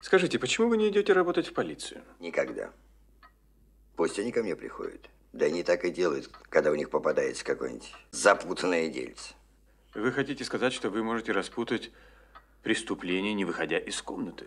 Скажите, почему вы не идете работать в полицию? Никогда. Пусть они ко мне приходят. Да они так и делают, когда у них попадается какое-нибудь запутанное дельце. Вы хотите сказать, что вы можете распутать преступление, не выходя из комнаты?